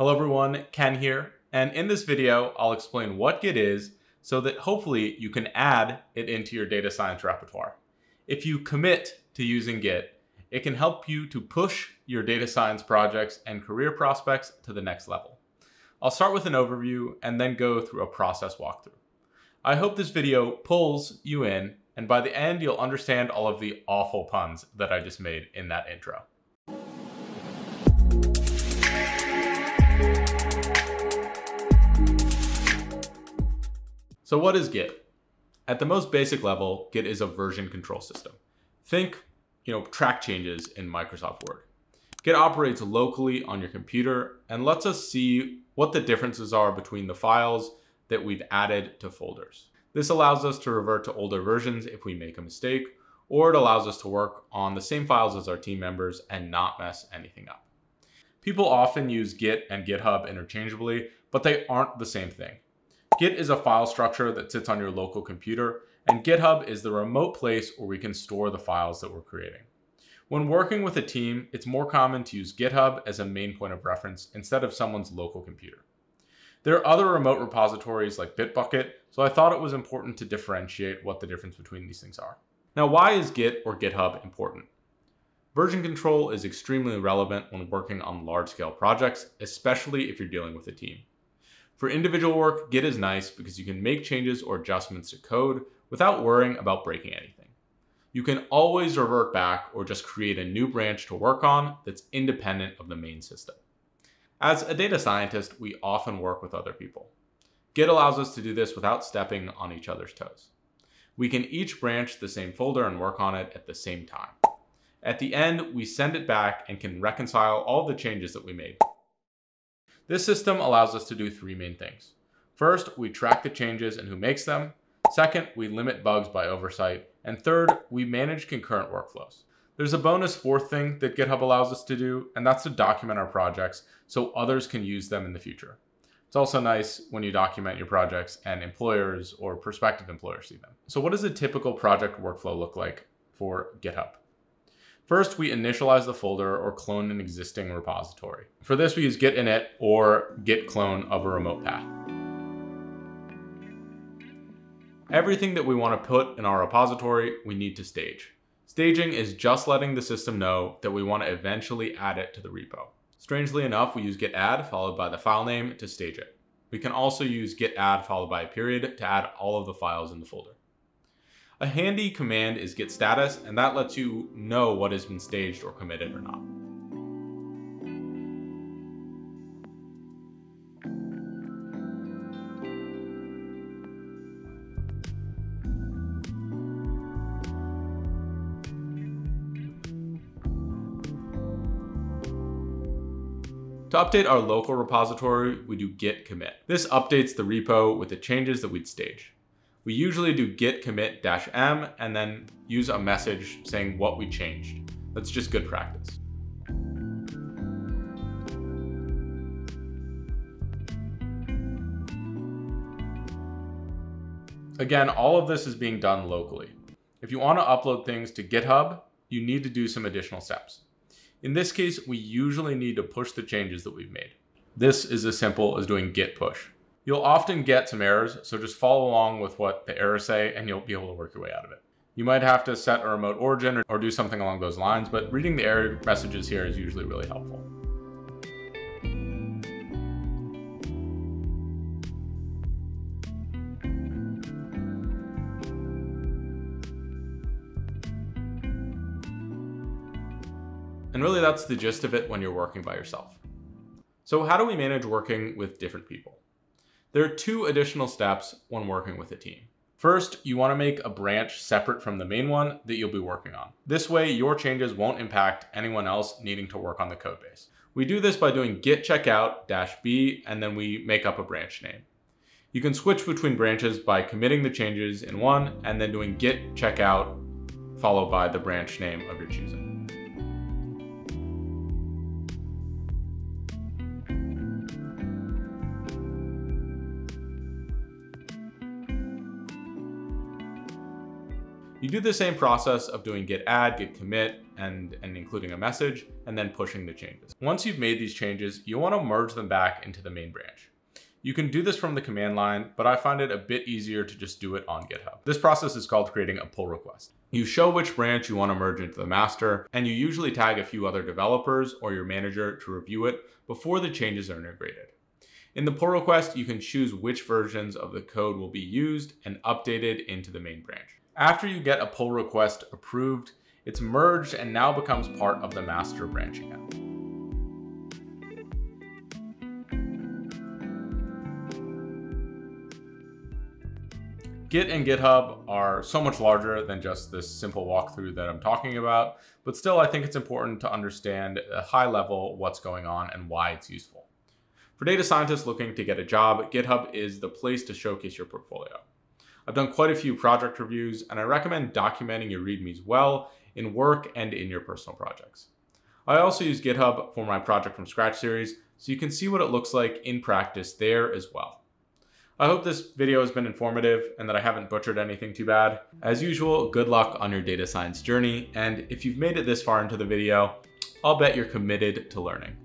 Hello everyone, Ken here, and in this video, I'll explain what Git is so that hopefully you can add it into your data science repertoire. If you commit to using Git, it can help you to push your data science projects and career prospects to the next level. I'll start with an overview and then go through a process walkthrough. I hope this video pulls you in, and by the end, you'll understand all of the awful puns that I just made in that intro. So what is Git? At the most basic level, Git is a version control system. Think, you know, track changes in Microsoft Word. Git operates locally on your computer and lets us see what the differences are between the files that we've added to folders. This allows us to revert to older versions if we make a mistake, or it allows us to work on the same files as our team members and not mess anything up. People often use Git and GitHub interchangeably, but they aren't the same thing. Git is a file structure that sits on your local computer, and GitHub is the remote place where we can store the files that we're creating. When working with a team, it's more common to use GitHub as a main point of reference instead of someone's local computer. There are other remote repositories like Bitbucket, so I thought it was important to differentiate what the difference between these things are. Now, why is Git or GitHub important? Version control is extremely relevant when working on large-scale projects, especially if you're dealing with a team. For individual work, Git is nice because you can make changes or adjustments to code without worrying about breaking anything. You can always revert back or just create a new branch to work on that's independent of the main system. As a data scientist, we often work with other people. Git allows us to do this without stepping on each other's toes. We can each branch the same folder and work on it at the same time. At the end, we send it back and can reconcile all the changes that we made. This system allows us to do three main things. First, we track the changes and who makes them. Second, we limit bugs by oversight. And third, we manage concurrent workflows. There's a bonus fourth thing that GitHub allows us to do, and that's to document our projects so others can use them in the future. It's also nice when you document your projects and employers or prospective employers see them. So what does a typical project workflow look like for GitHub? First, we initialize the folder or clone an existing repository. For this, we use git init or git clone of a remote path. Everything that we want to put in our repository, we need to stage. Staging is just letting the system know that we want to eventually add it to the repo. Strangely enough, we use git add followed by the file name to stage it. We can also use git add followed by a period to add all of the files in the folder. A handy command is git status, and that lets you know what has been staged or committed or not. To update our local repository, we do git commit. This updates the repo with the changes that we'd stage we usually do git commit dash m and then use a message saying what we changed. That's just good practice. Again, all of this is being done locally. If you want to upload things to GitHub, you need to do some additional steps. In this case, we usually need to push the changes that we've made. This is as simple as doing git push. You'll often get some errors, so just follow along with what the errors say and you'll be able to work your way out of it. You might have to set a remote origin or, or do something along those lines, but reading the error messages here is usually really helpful. And really that's the gist of it when you're working by yourself. So how do we manage working with different people? There are two additional steps when working with a team. First, you want to make a branch separate from the main one that you'll be working on. This way, your changes won't impact anyone else needing to work on the code base. We do this by doing git checkout dash b, and then we make up a branch name. You can switch between branches by committing the changes in one and then doing git checkout followed by the branch name of your choosing. You do the same process of doing git add, git commit, and, and including a message, and then pushing the changes. Once you've made these changes, you want to merge them back into the main branch. You can do this from the command line, but I find it a bit easier to just do it on GitHub. This process is called creating a pull request. You show which branch you want to merge into the master, and you usually tag a few other developers or your manager to review it before the changes are integrated. In the pull request, you can choose which versions of the code will be used and updated into the main branch. After you get a pull request approved, it's merged and now becomes part of the master branch again. Git and GitHub are so much larger than just this simple walkthrough that I'm talking about, but still I think it's important to understand at a high level what's going on and why it's useful. For data scientists looking to get a job, GitHub is the place to showcase your portfolio. I've done quite a few project reviews, and I recommend documenting your READMEs well in work and in your personal projects. I also use GitHub for my Project from Scratch series, so you can see what it looks like in practice there as well. I hope this video has been informative and that I haven't butchered anything too bad. As usual, good luck on your data science journey. And if you've made it this far into the video, I'll bet you're committed to learning.